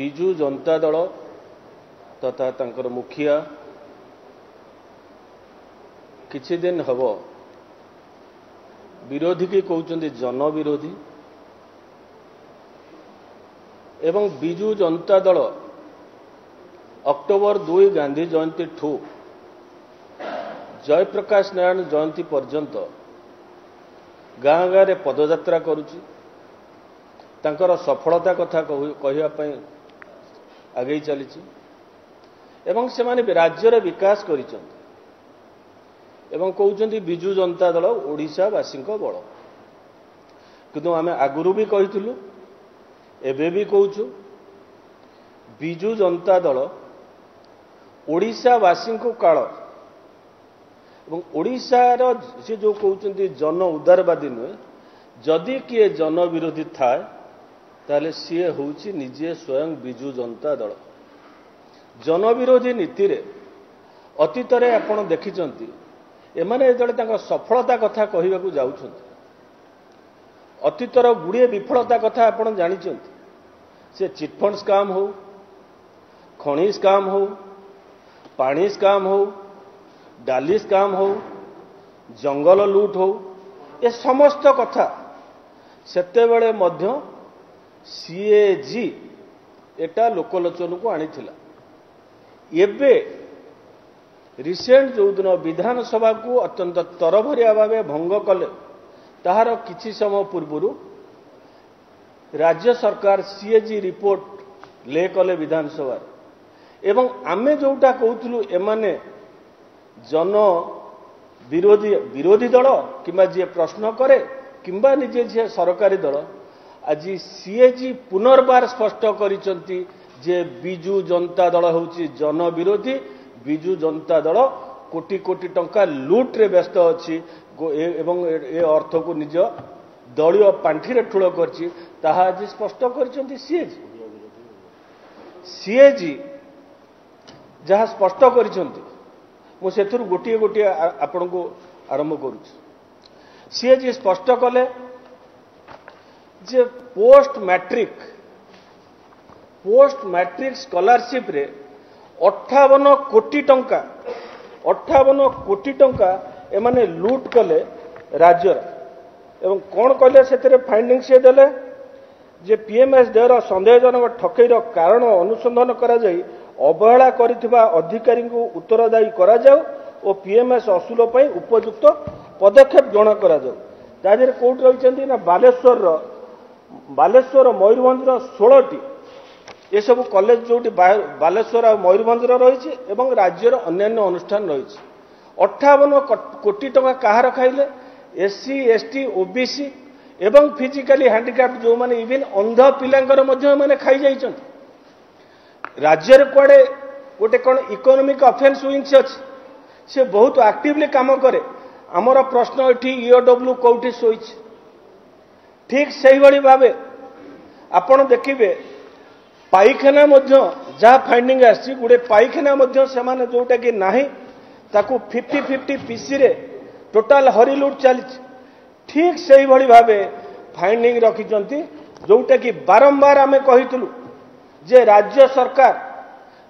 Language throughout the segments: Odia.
ବିଜୁ ଜନତା ଦଳ ତଥା ତାଙ୍କର ମୁଖିଆ କିଛି ଦିନ ହେବ। ବିରୋଧୀ କି କହୁଛନ୍ତି ଜନ ବିରୋଧୀ ଏବଂ ବିଜୁ ଜନତା ଦଳ ଅକ୍ଟୋବର ଦୁଇ ଗାନ୍ଧୀ ଜୟନ୍ତୀ ଠୁ ଜୟପ୍ରକାଶ ନାରାୟଣ ଜୟନ୍ତୀ ପର୍ଯ୍ୟନ୍ତ ଗାଁ ଗାଁରେ ପଦଯାତ୍ରା କରୁଛି। ତାଙ୍କର ସଫଳତା କଥା କହିବା ପାଇଁ ଆଗେଇ ଚାଲିଛି। ଏବଂ ସେମାନେ ରାଜ୍ୟର ବିକାଶ କରିଛନ୍ତି। ଏବଂ କହୁଛନ୍ତି ବିଜୁ ଜନତା ଦଳ ଓଡ଼ିଶାବାସୀଙ୍କ ବଳ। କିନ୍ତୁ ଆମେ ଆଗରୁ ବି କହିଥିଲୁ ଏବେ ବି କହୁଛୁ ବିଜୁ ଜନତା ଦଳ ଓଡ଼ିଶାବାସୀଙ୍କୁ କାଳ ଏବଂ ଓଡ଼ିଶାର ସେ ଯେଉଁ କହୁଛନ୍ତି ଜନ ଉଦାରବାଦୀ ନୁହେଁ ଯଦି କିଏ ଜନ ବିରୋଧୀ ଥାଏ ତାହେଲେ ସିଏ ହେଉଛି ନିଜେ ସ୍ୱୟଂ ବିଜୁ ଜନତା ଦଳ। ଜନବିରୋଧୀ ନୀତିରେ ଅତୀତରେ ଆପଣ ଦେଖିଛନ୍ତି ଏମାନେ ଯେତେବେଳେ ତାଙ୍କ ସଫଳତା କଥା କହିବାକୁ ଯାଉଛନ୍ତି ଅତୀତର ଗୁଡ଼ିଏ ବିଫଳତା କଥା ଆପଣ ଜାଣିଛନ୍ତି ସେ ଚିଟଫଣ୍ଡ ସ୍କାମ୍ ହଉ ଖଣି ସ୍କାମ୍ ହଉ ପାଣି ସ୍କାମ୍ ହଉ ଡାଲି ସ୍କାମ୍ ହଉ ଜଙ୍ଗଲ ଲୁଟ୍ ହଉ ଏ ସମସ୍ତ କଥା ସେତେବେଳେ ମଧ୍ୟ ସିଏଜି ଏଟା ଲୋକଲୋଚନକୁ ଆଣିଥିଲା। ଏବେ ରିସେଣ୍ଟ ଯେଉଁଦିନ ବିଧାନସଭାକୁ ଅତ୍ୟନ୍ତ ତରଭରିଆ ଭାବେ ଭଙ୍ଗ କଲେ ତାହାର କିଛି ସମୟ ପୂର୍ବରୁ ରାଜ୍ୟ ସରକାର ସିଏଜି ରିପୋର୍ଟ ଲେ କଲେ ବିଧାନସଭାରେ। ଏବଂ ଆମେ ଯେଉଁଟା କହୁଥିଲୁ ଏମାନେ ଜନ ବିରୋଧୀ ବିରୋଧୀ ଦଳ କିମ୍ବା ଯିଏ ପ୍ରଶ୍ନ କରେ କିମ୍ବା ନିଜେ ଯିଏ ସରକାରୀ ଦଳ ଆଜି ସିଏଜି ପୁନର୍ବାର ସ୍ପଷ୍ଟ କରିଛନ୍ତି ଯେ ବିଜୁ ଜନତା ଦଳ ହେଉଛି ଜନ ବିରୋଧୀ ବିଜୁ ଜନତା ଦଳ କୋଟି କୋଟି ଟଙ୍କା ଲୁଟ୍ରେ ବ୍ୟସ୍ତ ଅଛି ଏବଂ ଏ ଅର୍ଥକୁ ନିଜ ଦଳୀୟ ପାଣ୍ଠିରେ ଠୁଳ କରିଛି ତାହା ଆଜି ସ୍ପଷ୍ଟ କରିଛନ୍ତି ସିଏଜି ସିଏଜି ଯାହା ସ୍ପଷ୍ଟ କରିଛନ୍ତି ମୁଁ ସେଥିରୁ ଗୋଟିଏ ଗୋଟିଏ ଆପଣଙ୍କୁ ଆରମ୍ଭ କରୁଛି। ସିଏଜି ସ୍ପଷ୍ଟ କଲେ ଯେ ପୋଷ୍ଟ ମ୍ୟାଟ୍ରିକ ପୋଷ୍ଟ ମ୍ୟାଟ୍ରିକ ସ୍କଲାରସିପ୍ରେ ଅଠାବନ କୋଟି ଟଙ୍କା ଅଠାବନ କୋଟି ଟଙ୍କା ଏମାନେ ଲୁଟ୍ କଲେ ରାଜ୍ୟର ଏବଂ କ'ଣ କଲେ ସେଥିରେ ଫାଇଣ୍ଡିଂ ସିଏ ଦେଲେ ଯେ ପିଏମ୍ଏସ୍ ଦେୟର ସନ୍ଦେହଜନକ ଠକେଇର କାରଣ ଅନୁସନ୍ଧାନ କରାଯାଇ ଅବହେଳା କରିଥିବା ଅଧିକାରୀଙ୍କୁ ଉତ୍ତରଦାୟୀ କରାଯାଉ ଓ ପିଏମ୍ଏସ୍ ଅସୁଲ ପାଇଁ ଉପଯୁକ୍ତ ପଦକ୍ଷେପ ଗ୍ରହଣ କରାଯାଉ। ତା ଦେହରେ କୋଉଠି ରହିଛନ୍ତି ନା ବାଲେଶ୍ୱରର ବାଲେଶ୍ୱର ମୟୂରଭଞ୍ଜର ଷୋହଳଟି ଏସବୁ କଲେଜ ଯୋଉଠି ବାଲେଶ୍ୱର ଆଉ ମୟୂରଭଞ୍ଜର ରହିଛି ଏବଂ ରାଜ୍ୟର ଅନ୍ୟାନ୍ୟ ଅନୁଷ୍ଠାନ ରହିଛି। ଅଠାବନ କୋଟି ଟଙ୍କା କାହାର ଖାଇଲେ? ଏସ୍ସି ଏସ୍ଟି ଓବିସି ଏବଂ ଫିଜିକାଲି ହ୍ୟାଣ୍ଡିକ୍ୟାପ୍ଟ ଯେଉଁମାନେ ଇଭିନ୍ ଅନ୍ଧ ପିଲାଙ୍କର ମଧ୍ୟ ଏମାନେ ଖାଇଯାଇଛନ୍ତି ରାଜ୍ୟରେ କୁଆଡ଼େ ଗୋଟେ କ'ଣ ଇକୋନୋମିକ୍ ଅଫେନ୍ସ ୱିଙ୍ଗସ୍ ଅଛି ସେ ବହୁତ ଆକ୍ଟିଭଲି କାମ କରେ। ଆମର ପ୍ରଶ୍ନ ଏଠି ଇଓଡବ୍ଲ୍ୟୁ କୋଉଠି ଶୋଇଛି? ଠିକ୍ ସେଇଭଳି ଭାବେ ଆପଣ ଦେଖିବେ ପାଇଖାନା ମଧ୍ୟ ଯାହା ଫାଇଣ୍ଡିଂ ଆସିଛି ଗୋଟେ ପାଇଖାନା ମଧ୍ୟ ସେମାନେ ଯୋଉଟାକି ନାହିଁ ତାକୁ ଫିଫ୍ଟି ଫିଫ୍ଟି ପିସିରେ ଟୋଟାଲ ହରିଲୁଟ୍ ଚାଲିଛି। ଠିକ୍ ସେଇଭଳି ଭାବେ ଫାଇଣ୍ଡିଂ ରଖିଛନ୍ତି ଯୋଉଟାକି ବାରମ୍ବାର ଆମେ କହିଥିଲୁ ଯେ ରାଜ୍ୟ ସରକାର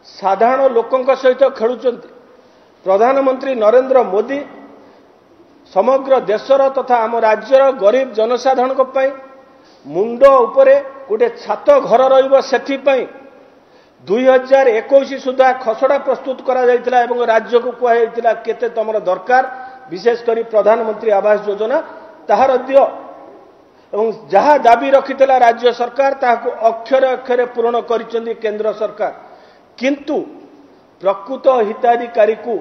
ସାଧାରଣ ଲୋକଙ୍କ ସହିତ ଖେଳୁଛନ୍ତି। ପ୍ରଧାନମନ୍ତ୍ରୀ ନରେନ୍ଦ୍ର ମୋଦି ସମଗ୍ର ଦେଶର ତଥା ଆମ ରାଜ୍ୟର ଗରିବ ଜନସାଧାରଣଙ୍କ ପାଇଁ ମୁଣ୍ଡ ଉପରେ ଗୋଟେ ଛାତ ଘର ରହିବ ସେଥିପାଇଁ ଦୁଇ ହଜାର ଏକୋଇଶ ସୁଦ୍ଧା ଖସଡ଼ା ପ୍ରସ୍ତୁତ କରାଯାଇଥିଲା ଏବଂ ରାଜ୍ୟକୁ କୁହାଯାଇଥିଲା କେତେ ତମର ଦରକାର ବିଶେଷ କରି ପ୍ରଧାନମନ୍ତ୍ରୀ ଆବାସ ଯୋଜନା ତାହାର ଦିଅ। ଏବଂ ଯାହା ଦାବି ରଖିଥିଲା ରାଜ୍ୟ ସରକାର ତାହାକୁ ଅକ୍ଷରେ ଅକ୍ଷରେ ପୂରଣ କରିଛନ୍ତି କେନ୍ଦ୍ର ସରକାର। କିନ୍ତୁ ପ୍ରକୃତ ହିତାଧିକାରୀକୁ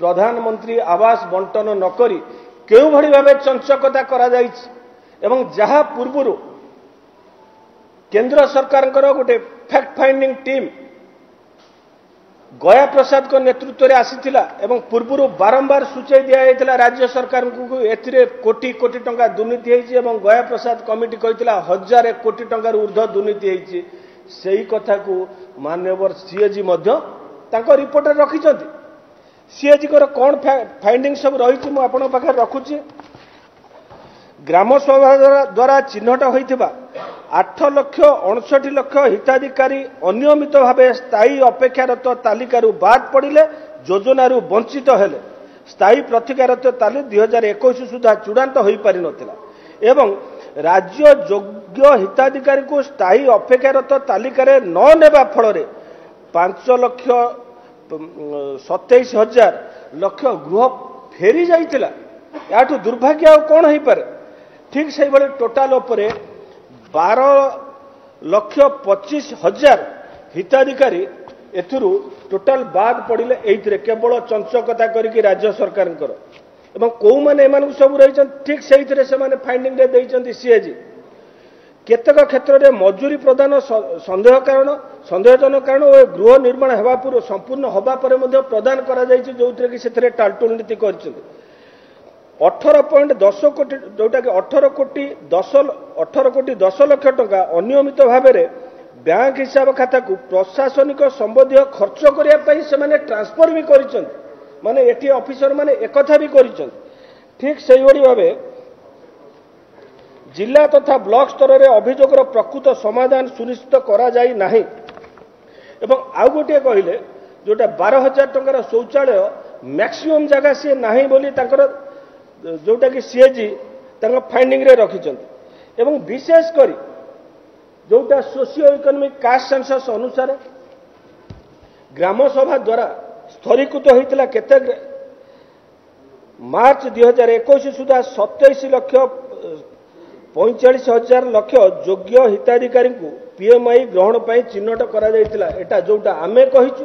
ପ୍ରଧାନମନ୍ତ୍ରୀ ଆବାସ ବଣ୍ଟନ ନ କରି କେଉଁଭଳି ଭାବେ ଚଞ୍ଚକତା କରାଯାଇଛି ଏବଂ ଯାହା ପୂର୍ବରୁ କେନ୍ଦ୍ର ସରକାରଙ୍କର ଗୋଟେ ଫ୍ୟାକ୍ଟ ଫାଇଣ୍ଡିଂ ଟିମ୍ ଗୟା ପ୍ରସାଦଙ୍କ ନେତୃତ୍ୱରେ ଆସିଥିଲା ଏବଂ ପୂର୍ବରୁ ବାରମ୍ବାର ସୂଚାଇ ଦିଆଯାଇଥିଲା ରାଜ୍ୟ ସରକାରଙ୍କୁ ଏଥିରେ କୋଟି କୋଟି ଟଙ୍କା ଦୁର୍ନୀତି ହେଇଛି ଏବଂ ଗୟା ପ୍ରସାଦ କମିଟି କହିଥିଲା ହଜାରେ କୋଟି ଟଙ୍କାରୁ ଉର୍ଦ୍ଧ୍ୱ ଦୁର୍ନୀତି ହେଇଛି। ସେହି କଥାକୁ ମାନ୍ୟବର ସିଏଜି ମଧ୍ୟ ତାଙ୍କ ରିପୋର୍ଟରେ ରଖିଛନ୍ତି। ସିଏଜିଙ୍କର କ'ଣ ଫାଇଣ୍ଡିଂ ସବୁ ରହିଛି ମୁଁ ଆପଣଙ୍କ ପାଖରେ ରଖୁଛି। ଗ୍ରାମସଭା ଦ୍ୱାରା ଚିହ୍ନଟ ହୋଇଥିବା ଆଠ ଲକ୍ଷ ଅଣଷଠି ଲକ୍ଷ ହିତାଧିକାରୀ ଅନିୟମିତ ଭାବେ ସ୍ଥାୟୀ ଅପେକ୍ଷାରତ ତାଲିକାରୁ ବାଦ୍ ପଡ଼ିଲେ ଯୋଜନାରୁ ବଞ୍ଚିତ ହେଲେ। ସ୍ଥାୟୀ ପ୍ରତିକାରତ ତାଲିକା ଦୁଇ ହଜାର ଏକୋଇଶ ସୁଦ୍ଧା ଚୂଡ଼ାନ୍ତ ହୋଇପାରିନଥିଲା ଏବଂ ରାଜ୍ୟ ଯୋଗ୍ୟ ହିତାଧିକାରୀଙ୍କୁ ସ୍ଥାୟୀ ଅପେକ୍ଷାରତ ତାଲିକାରେ ନ ନେବା ଫଳରେ ପାଞ୍ଚ ଲକ୍ଷ ସତେଇଶ ହଜାର ଲକ୍ଷ ଗୃହ ଫେରି ଯାଇଥିଲା। ଏହାଠୁ ଦୁର୍ଭାଗ୍ୟ ଆଉ କ'ଣ ହେଇପାରେ? ଠିକ୍ ସେଇଭଳି ଟୋଟାଲ ଉପରେ ବାର ଲକ୍ଷ ପଚିଶ ହଜାର ହିତାଧିକାରୀ ଏଥିରୁ ଟୋଟାଲ ବାଦ୍ ପଡ଼ିଲେ ଏଇଥିରେ କେବଳ ଚଞ୍ଚକତା କରିକି ରାଜ୍ୟ ସରକାରଙ୍କର। ଏବଂ କୋଉମାନେ ଏମାନଙ୍କୁ ସବୁ ରହିଛନ୍ତି ଠିକ୍ ସେଇଥିରେ ସେମାନେ ଫାଇଣ୍ଡିଂରେ ଦେଇଛନ୍ତି ସିଏଜି କେତେକ କ୍ଷେତ୍ରରେ ମଜୁରୀ ପ୍ରଦାନ ସନ୍ଦେହ କାରଣ ସନ୍ଦେହଜନକ କାରଣ ଓ ଗୃହ ନିର୍ମାଣ ହେବା ପୂର୍ବ ସମ୍ପୂର୍ଣ୍ଣ ହେବା ପରେ ମଧ୍ୟ ପ୍ରଦାନ କରାଯାଇଛି ଯେଉଁଥିରେ କି ସେଥିରେ ଟାଲଟୁଲ ନୀତି କରିଛନ୍ତି। ଅଠର ପଏଣ୍ଟ ଦଶ କୋଟି ଯେଉଁଟାକି ଅଠର କୋଟି ଦଶ ଅଠର କୋଟି ଦଶ ଲକ୍ଷ ଟଙ୍କା ଅନିୟମିତ ଭାବରେ ବ୍ୟାଙ୍କ ହିସାବ ଖାତାକୁ ପ୍ରଶାସନିକ ସମ୍ବନ୍ଧୀୟ ଖର୍ଚ୍ଚ କରିବା ପାଇଁ ସେମାନେ ଟ୍ରାନ୍ସଫର ବି କରିଛନ୍ତି। ମାନେ ଏଠି ଅଫିସରମାନେ ଏକଥା ବି କରିଛନ୍ତି। ଠିକ୍ ସେଇଭଳି ଭାବେ ଜିଲ୍ଲା ତଥା ବ୍ଲକ ସ୍ତରରେ ଅଭିଯୋଗର ପ୍ରକୃତ ସମାଧାନ ସୁନିଶ୍ଚିତ କରାଯାଇ ନାହିଁ। ଏବଂ ଆଉ ଗୋଟିଏ କହିଲେ ଯେଉଁଟା ବାର ହଜାର ଟଙ୍କାର ଶୌଚାଳୟ ମ୍ୟାକ୍ସିମମ୍ ଜାଗା ସିଏ ନାହିଁ ବୋଲି ତାଙ୍କର ଯେଉଁଟାକି ସିଏଜି ତାଙ୍କ ଫାଇଣ୍ଡିଂରେ ରଖିଛନ୍ତି। ଏବଂ ବିଶେଷ କରି ଯେଉଁଟା ସୋସିଓ ଇକୋନୋମିକ୍ କାଷ୍ଟ ସେନ୍ସସ୍ ଅନୁସାରେ ଗ୍ରାମସଭା ଦ୍ୱାରା ସ୍ଥରୀକୃତ ହୋଇଥିଲା କେତେ ମାର୍ଚ୍ଚ ଦୁଇ ହଜାର ଏକୋଇଶ ସୁଦ୍ଧା ସତେଇଶ ଲକ୍ଷ ପଇଁଚାଳିଶ ହଜାର ଲକ୍ଷ ଯୋଗ୍ୟ ହିତାଧିକାରୀଙ୍କୁ ପିଏମ୍ଆଇ ଗ୍ରହଣ ପାଇଁ ଚିହ୍ନଟ କରାଯାଇଥିଲା। ଏଟା ଯେଉଁଟା ଆମେ କହିଛୁ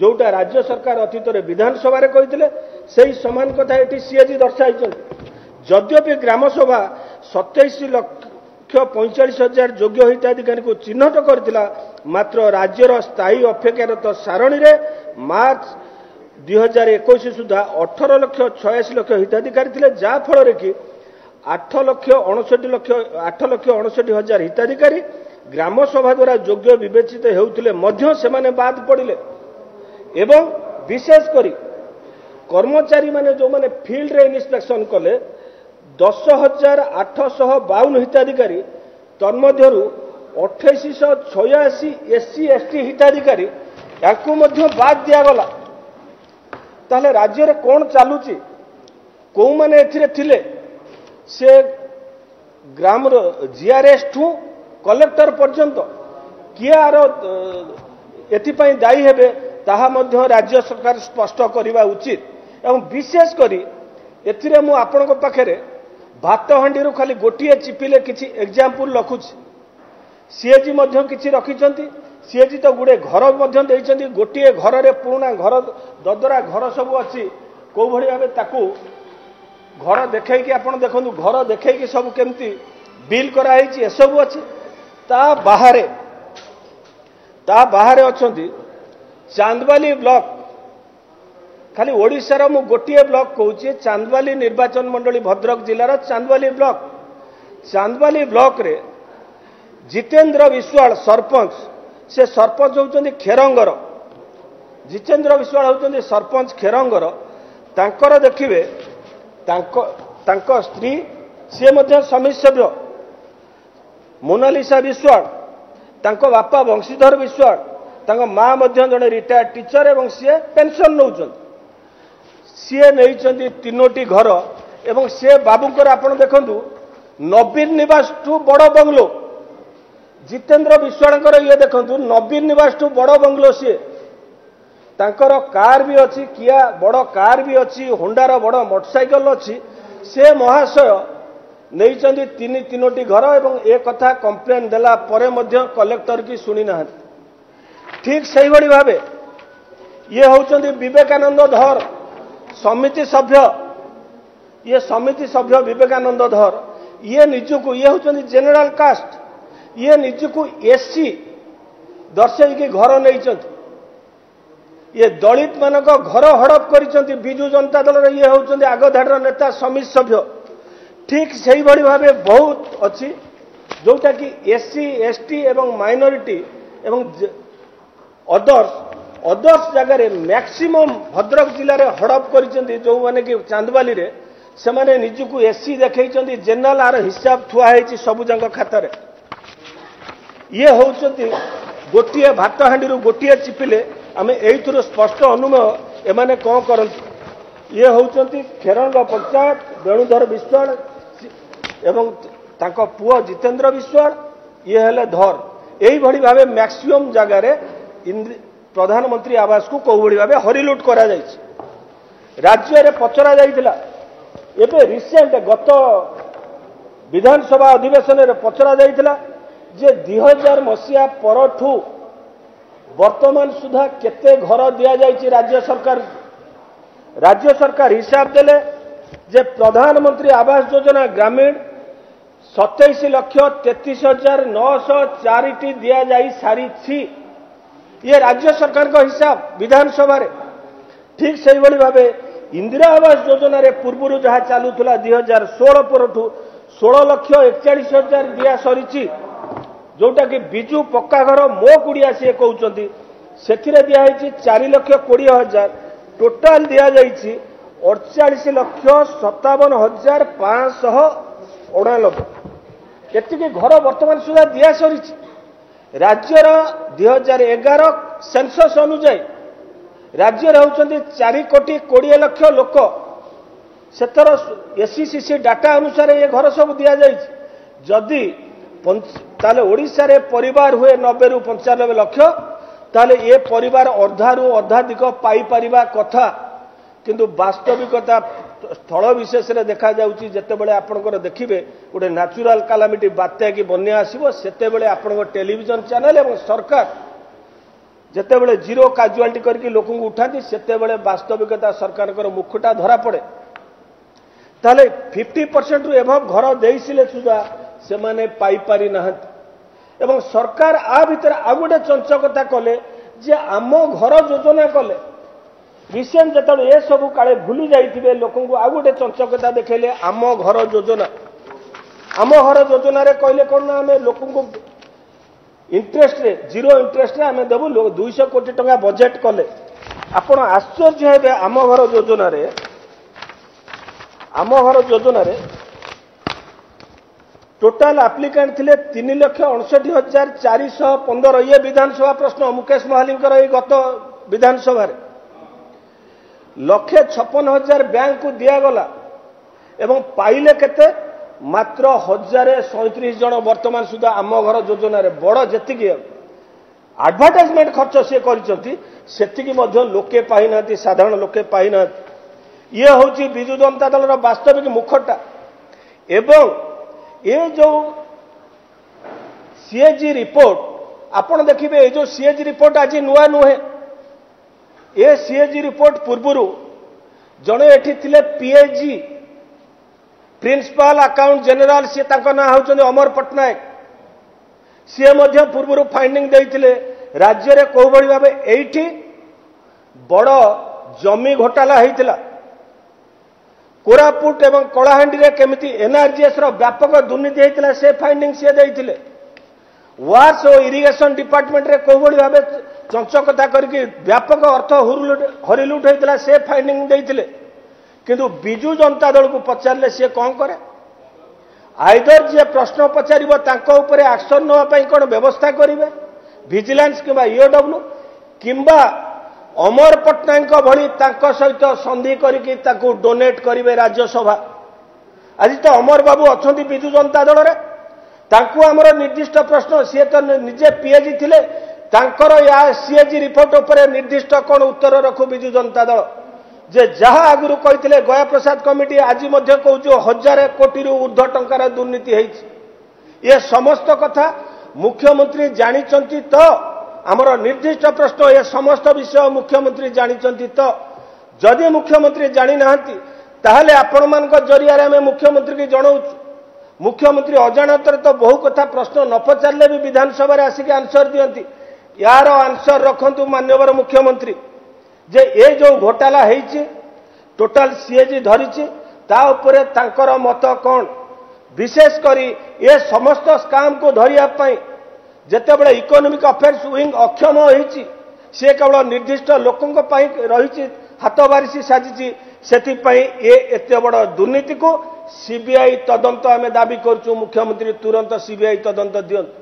ଯେଉଁଟା ରାଜ୍ୟ ସରକାର ଅତୀତରେ ବିଧାନସଭାରେ କହିଥିଲେ ସେହି ସମାନ କଥା ଏଠି ସିଏଜି ଦର୍ଶାଇଛନ୍ତି। ଯଦ୍ୟପି ଗ୍ରାମସଭା ସତେଇଶ ଲକ୍ଷ ପଇଁଚାଳିଶ ହଜାର ଯୋଗ୍ୟ ହିତାଧିକାରୀଙ୍କୁ ଚିହ୍ନଟ କରିଥିଲା ମାତ୍ର ରାଜ୍ୟର ସ୍ଥାୟୀ ଅପେକ୍ଷାରତ ସାରଣୀରେ ମାର୍ଚ୍ଚ ଦୁଇ ହଜାର ଏକୋଇଶ ସୁଦ୍ଧା ଅଠର ଲକ୍ଷ ଛୟାଅଶୀ ଲକ୍ଷ ହିତାଧିକାରୀ ଥିଲେ ଯାହାଫଳରେ କି ଆଠ ଲକ୍ଷ ଅଣଷଠି ଲକ୍ଷ ଆଠ ଲକ୍ଷ ଅଣଷଠି ହଜାର ହିତାଧିକାରୀ ଗ୍ରାମସଭା ଦ୍ୱାରା ଯୋଗ୍ୟ ବିବେଚିତ ହେଉଥିଲେ ମଧ୍ୟ ସେମାନେ ବାଦ୍ ପଡ଼ିଲେ। ଏବଂ ବିଶେଷ କରି କର୍ମଚାରୀମାନେ ଯେଉଁମାନେ ଫିଲ୍ଡରେ ଇନ୍ସପେକ୍ସନ କଲେ ଦଶ ହଜାର ଆଠଶହ ବାଉନ ହିତାଧିକାରୀ ତନ୍ମଧ୍ୟରୁ ଅଠେଇଶଶହ ଛୟାଅଶୀ ଏସ୍ସି ଏସ୍ଟି ହିତାଧିକାରୀ ୟାଙ୍କୁ ମଧ୍ୟ ବାଦ୍ ଦିଆଗଲା। ତାହେଲେ ରାଜ୍ୟରେ କ'ଣ ଚାଲୁଛି? କୋଉମାନେ ଏଥିରେ ଥିଲେ? ସେ ଗ୍ରାମର ଜିଆର୍ଏସ୍ଠୁ କଲେକ୍ଟର ପର୍ଯ୍ୟନ୍ତ କିଏ ଆର ଏଥିପାଇଁ ଦାୟୀ ହେବେ ତାହା ମଧ୍ୟ ରାଜ୍ୟ ସରକାର ସ୍ପଷ୍ଟ କରିବା ଉଚିତ। ଏବଂ ବିଶେଷ କରି ଏଥିରେ ମୁଁ ଆପଣଙ୍କ ପାଖରେ ଭାତ ହାଣ୍ଡିରୁ ଖାଲି ଗୋଟିଏ ଚିପିଲେ କିଛି ଏକ୍ଜାମ୍ପଲ ରଖୁଛି। ସିଏଜି ମଧ୍ୟ କିଛି ରଖିଛନ୍ତି ସିଏଜି ତ ଗୁଡ଼େ ଘର ମଧ୍ୟ ଦେଇଛନ୍ତି ଗୋଟିଏ ଘରରେ ପୁରୁଣା ଘର ଦଦରା ଘର ସବୁ ଅଛି କୋଉଭଳି ଭାବେ ତାକୁ ଘର ଦେଖେଇକି ଆପଣ ଦେଖନ୍ତୁ ଘର ଦେଖେଇକି ସବୁ କେମିତି ବିଲ୍ କରାହେଇଛି ଏସବୁ ଅଛି। ତା ବାହାରେ ତା ବାହାରେ ଅଛନ୍ତି ଚାନ୍ଦବାଲି ବ୍ଲକ। ଖାଲି ଓଡ଼ିଶାର ମୁଁ ଗୋଟିଏ ବ୍ଲକ କହୁଛି ଚାନ୍ଦବାଲି ନିର୍ବାଚନ ମଣ୍ଡଳୀ ଭଦ୍ରକ ଜିଲ୍ଲାର ଚାନ୍ଦବାଲି ବ୍ଲକ। ଚାନ୍ଦବାଲି ବ୍ଲକରେ ଜିତେନ୍ଦ୍ର ବିଶ୍ୱାଳ ସରପଞ୍ଚ ସେ ସରପଞ୍ଚ ହେଉଛନ୍ତି ଖେରଙ୍ଗର। ଜିତେନ୍ଦ୍ର ବିଶ୍ୱାଳ ହେଉଛନ୍ତି ସରପଞ୍ଚ ଖେରଙ୍ଗର। ତାଙ୍କର ଦେଖିବେ ତାଙ୍କ ତାଙ୍କ ସ୍ତ୍ରୀ ସିଏ ମଧ୍ୟ ସମିତ ସଭ୍ୟ ମୋନାଲିସା ବିଶ୍ୱାଳ ତାଙ୍କ ବାପା ବଂଶୀଧର ବିଶ୍ୱାଳ ତାଙ୍କ ମା ମଧ୍ୟ ଜଣେ ରିଟାୟାର୍ଡ ଟିଚର ଏବଂ ସିଏ ପେନସନ ନେଉଛନ୍ତି ସିଏ ନେଇଛନ୍ତି ତିନୋଟି ଘର ଏବଂ ସେ ବାବୁଙ୍କର ଆପଣ ଦେଖନ୍ତୁ ନବୀନ ନିବାସଠୁ ବଡ଼ ବଙ୍ଗଲୋ। ଜିତେନ୍ଦ୍ର ବିଶ୍ୱାଳଙ୍କର ଇଏ ଦେଖନ୍ତୁ ନବୀନ ନିବାସଠୁ ବଡ଼ ବଙ୍ଗଲୋ ସିଏ। ତାଙ୍କର କାର୍ ବି ଅଛି କିଆ ବଡ଼ କାର୍ ବି ଅଛି ହୋଣ୍ଡାର ବଡ଼ ମୋଟରସାଇକେଲ ଅଛି ସେ ମହାଶୟ ନେଇଛନ୍ତି ତିନି ତିନୋଟି ଘର ଏବଂ ଏ କଥା କମ୍ପ୍ଲେନ୍ ଦେଲା ପରେ ମଧ୍ୟ କଲେକ୍ଟର କି ଶୁଣି ନାହାନ୍ତି ଠିକ୍ ସେଇଭଳି ଭାବେ ଇଏ ହେଉଛନ୍ତି ବିବେକାନନ୍ଦ ଧର ସମିତି ସଭ୍ୟ। ଇଏ ସମିତି ସଭ୍ୟ ବିବେକାନନ୍ଦ ଧର। ଇଏ ନିଜକୁ ଇଏ ହେଉଛନ୍ତି ଜେନେରାଲ କାଷ୍ଟ ଇଏ ନିଜକୁ ଏସ୍ସି ଦର୍ଶାଇକି ଘର ନେଇଛନ୍ତି। ଇଏ ଦଳିତ ମାନଙ୍କ ଘର ହଡପ କରିଛନ୍ତି ବିଜୁ ଜନତା ଦଳର ଇଏ ହେଉଛନ୍ତି ଆଗ ଧାଡ଼ିର ନେତା ସମିତ ସଭ୍ୟ ଠିକ୍ ସେଇଭଳି ଭାବେ ବହୁତ ଅଛି ଯୋଉଟାକି ଏସ୍ସି ଏସ୍ଟି ଏବଂ ମାଇନରିଟି ଏବଂ ଅଦର୍ସ ଅଦର୍ସ ଜାଗାରେ ମ୍ୟାକ୍ସିମମ୍ ଭଦ୍ରକ ଜିଲ୍ଲାରେ ହଡପ କରିଛନ୍ତି ଯେଉଁମାନେ କି ଚାନ୍ଦବାଲିରେ ସେମାନେ ନିଜକୁ ଏସ୍ସି ଦେଖେଇଛନ୍ତି ଜେନେରାଲ ଆର ହିସାବ ଥୁଆ ହେଇଛି ସବୁଯାକ ଖାତାରେ ଇଏ ହେଉଛନ୍ତି ଗୋଟିଏ ଭାତ ହାଣ୍ଡିରୁ ଗୋଟିଏ ଚିପିଲେ ଆମେ ଏଇଥିରୁ ସ୍ପଷ୍ଟ ଅନୁମୟ ଏମାନେ କ'ଣ କରନ୍ତି? ଇଏ ହେଉଛନ୍ତି ଖେରଙ୍ଗ ପଞ୍ଚାୟତ ବେଣୁଧର ବିଶ୍ୱାଳ ଏବଂ ତାଙ୍କ ପୁଅ ଜିତେନ୍ଦ୍ର ବିଶ୍ୱାଳ ଇଏ ହେଲେ ଧର। ଏଇଭଳି ଭାବେ ମ୍ୟାକ୍ସିମମ୍ ଜାଗାରେ ପ୍ରଧାନମନ୍ତ୍ରୀ ଆବାସକୁ କୋଉଭଳି ଭାବେ ହରିଲୁଟ୍ କରାଯାଇଛି। ରାଜ୍ୟରେ ପଚରା ଯାଇଥିଲା। ଏବେ ରିସେଣ୍ଟ ଗତ ବିଧାନସଭା ଅଧିବେଶନରେ ପଚରା ଯାଇଥିଲା ଯେ ଦୁଇ ହଜାର ମସିହା ପରଠୁ ବର୍ତ୍ତମାନ ସୁଦ୍ଧା କେତେ ଘର ଦିଆଯାଇଛି ରାଜ୍ୟ ସରକାର ରାଜ୍ୟ ସରକାର ହିସାବ ଦେଲେ ଯେ ପ୍ରଧାନମନ୍ତ୍ରୀ ଆବାସ ଯୋଜନା ଗ୍ରାମୀଣ ସତେଇଶ ଲକ୍ଷ ତେତିଶ ହଜାର ନଅଶହ ଚାରିଟି ଦିଆଯାଇ ସାରିଛି ଇଏ ରାଜ୍ୟ ସରକାରଙ୍କ ହିସାବ ବିଧାନସଭାରେ ଠିକ୍ ସେଇଭଳି ଭାବେ ଇନ୍ଦିରା ଆବାସ ଯୋଜନାରେ ପୂର୍ବରୁ ଯାହା ଚାଲୁଥିଲା ଦୁଇ ହଜାର ଷୋହଳ ପରଠୁ ଷୋହଳ ଲକ୍ଷ ଏକଚାଳିଶ ହଜାର ଦିଆ ସରିଛି ଯୋଉଟାକି ବିଜୁ ପକ୍କା ଘର ମୋ କୁଡ଼ିଆ ସିଏ କହୁଛନ୍ତି ସେଥିରେ ଦିଆହେଇଛି ଚାରି ଲକ୍ଷ କୋଡ଼ିଏ ହଜାର। ଟୋଟାଲ ଦିଆଯାଇଛି ଅଡ଼ଚାଳିଶ ଲକ୍ଷ ସତାବନ ହଜାର ପାଞ୍ଚଶହ ଅଣାନବେ। ଏତିକି ଘର ବର୍ତ୍ତମାନ ସୁଦ୍ଧା ଦିଆ ସରିଛି ରାଜ୍ୟର ଦୁଇ ହଜାର ଏଗାର ସେନ୍ସସ୍ ଅନୁଯାୟୀ ରାଜ୍ୟରେ ହେଉଛନ୍ତି ଚାରି କୋଟି କୋଡ଼ିଏ ଲକ୍ଷ ଲୋକ। ସେଥିର ଏସ୍ସିସିସି ଡାଟା ଅନୁସାରେ ଏ ଘର ସବୁ ଦିଆଯାଇଛି। ଯଦି ପଞ୍ଚ- ତାହେଲେ ଓଡ଼ିଶାରେ ପରିବାର ହୁଏ ନବେରୁ ପଞ୍ଚାନବେ ଲକ୍ଷ। ତାହେଲେ ଏ ପରିବାର ଅର୍ଦ୍ଧାରୁ ଅର୍ଦ୍ଧାଧିକ ପାଇପାରିବା କଥା। କିନ୍ତୁ ବାସ୍ତବିକତା ସ୍ଥଳ ବିଶେଷରେ ଦେଖାଯାଉଛି ଯେତେବେଳେ ଆପଣଙ୍କର ଦେଖିବେ ଗୋଟେ ନ୍ୟାଚୁରାଲ କାଲାମିଟି ବାତ୍ୟା କି ବନ୍ୟା ଆସିବ ସେତେବେଳେ ଆପଣଙ୍କ ଟେଲିଭିଜନ ଚ୍ୟାନେଲ ଏବଂ ସରକାର ଯେତେବେଳେ ଜିରୋ କାଜୁଆଲିଟି କରିକି ଲୋକଙ୍କୁ ଉଠାନ୍ତି ସେତେବେଳେ ବାସ୍ତବିକତା ସରକାରଙ୍କର ମୁଖଟା ଧରାପଡ଼େ। ତାହେଲେ ଫିଫ୍ଟି ପରସେଣ୍ଟରୁ ଏଭବ ଘର ଦେଇଥିଲେ ସୁଦ୍ଧା ସେମାନେ ପାଇପାରି ନାହାନ୍ତି। ଏବଂ ସରକାର ଆ ଭିତରେ ଆଉ ଗୋଟେ ଚଞ୍ଚକତା କଲେ ଯେ ଆମ ଘର ଯୋଜନା କଲେ। ରିସେଣ୍ଟ ଯେତେବେଳେ ଏସବୁ କାଳେ ଭୁଲି ଯାଇଥିବେ ଲୋକଙ୍କୁ ଆଉ ଗୋଟେ ଚଞ୍ଚକତା ଦେଖେଇଲେ ଆମ ଘର ଯୋଜନା। ଆମ ଘର ଯୋଜନାରେ କହିଲେ କ'ଣ ନା ଆମେ ଲୋକଙ୍କୁ ଇଣ୍ଟରେଷ୍ଟରେ ଜିରୋ ଇଣ୍ଟରେଷ୍ଟରେ ଆମେ ଦେବୁ ଲୋ- ଦୁଇଶହ କୋଟି ଟଙ୍କା ବଜେଟ୍ କଲେ। ଆପଣ ଆଶ୍ଚର୍ଯ୍ୟ ହେବେ ଆମ ଘର ଯୋଜନାରେ ଆମ ଘର ଯୋଜନାରେ ଟୋଟାଲ ଆପ୍ଲିକାଣ୍ଟ ଥିଲେ ତିନି ଲକ୍ଷ ଅଣଷଠି ହଜାର ଚାରିଶହ ପନ୍ଦର। ଇଏ ବିଧାନସଭା ପ୍ରଶ୍ନ ମୁକେଶ ମହାଲିଙ୍କର ଏଇ ଗତ ବିଧାନସଭାରେ। ଲକ୍ଷେ ଛପନ ହଜାର ବ୍ୟାଙ୍କକୁ ଦିଆଗଲା ଏବଂ ପାଇଲେ କେତେ? ମାତ୍ର ହଜାରେ ସଇଁତିରିଶ ଜଣ ବର୍ତ୍ତମାନ ସୁଦ୍ଧା ଆମ ଘର ଯୋଜନାରେ। ବଡ଼ ଯେତିକି ଆଡଭର୍ଟାଇଜମେଣ୍ଟ ଖର୍ଚ୍ଚ ସିଏ କରିଛନ୍ତି ସେତିକି ମଧ୍ୟ ଲୋକେ ପାଇନାହାନ୍ତି ସାଧାରଣ ଲୋକେ ପାଇନାହାନ୍ତି। ଇଏ ହେଉଛି ବିଜୁ ଜନତା ଦଳର ବାସ୍ତବିକ ମୁଖଟା। ଏବଂ ଏ ଯୋଉ ସିଏଜି ରିପୋର୍ଟ ଆପଣ ଦେଖିବେ ଏ ଯୋଉ ସିଏଜି ରିପୋର୍ଟ ଆଜି ନୂଆ ନୁହେଁ ଏ ସିଏଜି ରିପୋର୍ଟ ପୂର୍ବରୁ ଜଣେ ଏଠି ଥିଲେ ପିଏଜି ପ୍ରିନ୍ସିପାଲ ଆକାଉଣ୍ଟ ଜେନେରାଲ ସିଏ ତାଙ୍କ ନାଁ ହେଉଛନ୍ତି ଅମର ପଟ୍ଟନାୟକ ସିଏ ମଧ୍ୟ ପୂର୍ବରୁ ଫାଇଣ୍ଡିଂ ଦେଇଥିଲେ ରାଜ୍ୟରେ କୋଉଭଳି ଭାବେ ଏଇଠି ବଡ଼ ଜମି ଘୋଟାଲା ହେଇଥିଲା କୋରାପୁଟ ଏବଂ କଳାହାଣ୍ଡିରେ କେମିତି ଏନ୍ଆରଜିଏସ୍ ର ବ୍ୟାପକ ଦୁର୍ନୀତି ହେଇଥିଲା ସେ ଫାଇଣ୍ଡିଂ ସିଏ ଦେଇଥିଲେ। ୱାର୍ସ ଓ ଇରିଗେସନ ଡିପାର୍ଟମେଣ୍ଟରେ କୋଉଭଳି ଭାବେ ଚଞ୍ଚକତା କରିକି ବ୍ୟାପକ ଅର୍ଥ ହୁରୁଲୁଟ- ହରିଲୁଟ ହେଇଥିଲା ସେ ଫାଇଣ୍ଡିଂ ଦେଇଥିଲେ। କିନ୍ତୁ ବିଜୁ ଜନତା ଦଳକୁ ପଚାରିଲେ ସିଏ କ'ଣ କରେ? ଆଇଦର ଯିଏ ପ୍ରଶ୍ନ ପଚାରିବ ତାଙ୍କ ଉପରେ ଆକ୍ସନ ନେବା ପାଇଁ କ'ଣ ବ୍ୟବସ୍ଥା କରିବେ? ଭିଜିଲାନ୍ସ କିମ୍ବା ଇଓଡବ୍ଲ୍ୟୁ କିମ୍ବା ଅମର ପଟ୍ଟନାୟକଙ୍କ ଭଳି ତାଙ୍କ ସହିତ ସନ୍ଧି କରିକି ତାକୁ ଡୋନେଟ୍ କରିବେ ରାଜ୍ୟସଭା। ଆଜି ତ ଅମର ବାବୁ ଅଛନ୍ତି ବିଜୁ ଜନତା ଦଳରେ। ତାଙ୍କୁ ଆମର ନିର୍ଦ୍ଦିଷ୍ଟ ପ୍ରଶ୍ନ ସିଏ ତ ନିଜେ ପିଏଜି ଥିଲେ ତାଙ୍କର ୟା ସିଏଜି ରିପୋର୍ଟ ଉପରେ ନିର୍ଦ୍ଦିଷ୍ଟ କ'ଣ ଉତ୍ତର ରଖୁ ବିଜୁ ଜନତା ଦଳ? ଯେ ଯାହା ଆଗରୁ କହିଥିଲେ ଗୟାପ୍ରସାଦ କମିଟି ଆଜି ମଧ୍ୟ କହୁଛୁ ହଜାରେ କୋଟିରୁ ଉର୍ଦ୍ଧ୍ୱ ଟଙ୍କାର ଦୁର୍ନୀତି ହେଇଛି। ଏ ସମସ୍ତ କଥା ମୁଖ୍ୟମନ୍ତ୍ରୀ ଜାଣିଛନ୍ତି ତ ଆମର ନିର୍ଦ୍ଦିଷ୍ଟ ପ୍ରଶ୍ନ ଏ ସମସ୍ତ ବିଷୟ ମୁଖ୍ୟମନ୍ତ୍ରୀ ଜାଣିଛନ୍ତି ତ? ଯଦି ମୁଖ୍ୟମନ୍ତ୍ରୀ ଜାଣିନାହାନ୍ତି ତାହେଲେ ଆପଣମାନଙ୍କ ଜରିଆରେ ଆମେ ମୁଖ୍ୟମନ୍ତ୍ରୀକି ଜଣାଉଛୁ। ମୁଖ୍ୟମନ୍ତ୍ରୀ ଅଜାଣତରେ ତ ବହୁ କଥା ପ୍ରଶ୍ନ ନ ପଚାରିଲେ ବି ବିଧାନସଭାରେ ଆସିକି ଆନ୍ସର ଦିଅନ୍ତି। ୟାର ଆନ୍ସର ରଖନ୍ତୁ ମାନ୍ୟବର ମୁଖ୍ୟମନ୍ତ୍ରୀ ଯେ ଏ ଯୋଉ ଘୋଟାଲା ହେଇଛି ଟୋଟାଲ ସିଏଜି ଧରିଛି ତା ଉପରେ ତାଙ୍କର ମତ କ'ଣ? ବିଶେଷ କରି ଏ ସମସ୍ତ ସ୍କାମକୁ ଧରିବା ପାଇଁ ଯେତେବେଳେ ଇକୋନୋମିକ ଅଫେୟାର୍ସ ୱିଙ୍ଗ ଅକ୍ଷମ ହୋଇଛି ସେ କେବଳ ନିର୍ଦ୍ଦିଷ୍ଟ ଲୋକଙ୍କ ପାଇଁ ରହିଛି ହାତ ବାରିସି ସାଜିଛି ସେଥିପାଇଁ ଏ ଏତେ ବଡ଼ ଦୁର୍ନୀତିକୁ ସିବିଆଇ ତଦନ୍ତ ଆମେ ଦାବି କରୁଛୁ ମୁଖ୍ୟମନ୍ତ୍ରୀ ତୁରନ୍ତ ସିବିଆଇ ତଦନ୍ତ ଦିଅନ୍ତୁ।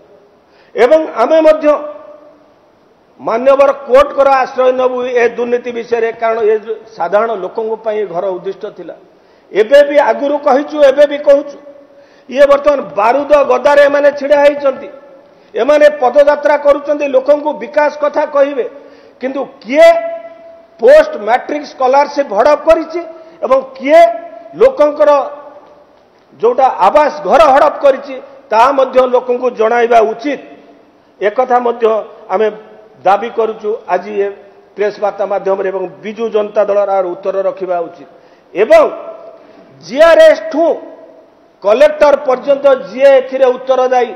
ଏବଂ ଆମେ ମଧ୍ୟ ମାନ୍ୟବର କୋର୍ଟଙ୍କର ଆଶ୍ରୟ ନେବୁ ଏ ଦୁର୍ନୀତି ବିଷୟରେ କାରଣ ଏ ସାଧାରଣ ଲୋକଙ୍କ ପାଇଁ ଏ ଘର ଉଦ୍ଦିଷ୍ଟ ଥିଲା। ଏବେ ବି ଆଗରୁ କହିଛୁ ଏବେ ବି କହୁଛୁ। ଇଏ ବର୍ତ୍ତମାନ ବାରୁଦ ଗଦାରେ ଏମାନେ ଛିଡ଼ା ହେଇଛନ୍ତି। ଏମାନେ ପଦଯାତ୍ରା କରୁଛନ୍ତି ଲୋକଙ୍କୁ ବିକାଶ କଥା କହିବେ କିନ୍ତୁ କିଏ ପୋଷ୍ଟ ମ୍ୟାଟ୍ରିକ୍ ସ୍କଲାରସିପ୍ ହଡପ କରିଛି ଏବଂ କିଏ ଲୋକଙ୍କର ଯୋଉଟା ଆବାସ ଘର ହଡପ କରିଛି ତାହା ମଧ୍ୟ ଲୋକଙ୍କୁ ଜଣାଇବା ଉଚିତ ଏକଥା ମଧ୍ୟ ଆମେ ଦାବି କରୁଛୁ। ଆଜି ଏ ପ୍ରେସ୍ ବାର୍ତ୍ତା ମାଧ୍ୟମରେ ଏବଂ ବିଜୁ ଜନତା ଦଳର ଆର ଉତ୍ତର ରଖିବା ଉଚିତ। ଏବଂ ଜିଆର୍ଏସ୍ଠୁ କଲେକ୍ଟର ପର୍ଯ୍ୟନ୍ତ ଯିଏ ଏଥିରେ ଉତ୍ତରଦାୟୀ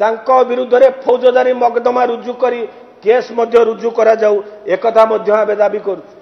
ତାଙ୍କ ବିରୁଦ୍ଧରେ ଫୌଜଦାରୀ ମକଦ୍ଦମା ରୁଜୁ କରି କେସ୍ ମଧ୍ୟ ରୁଜୁ କରାଯାଉ। ଏକଥା ମଧ୍ୟ ଆମେ ଦାବି କରୁଛୁ।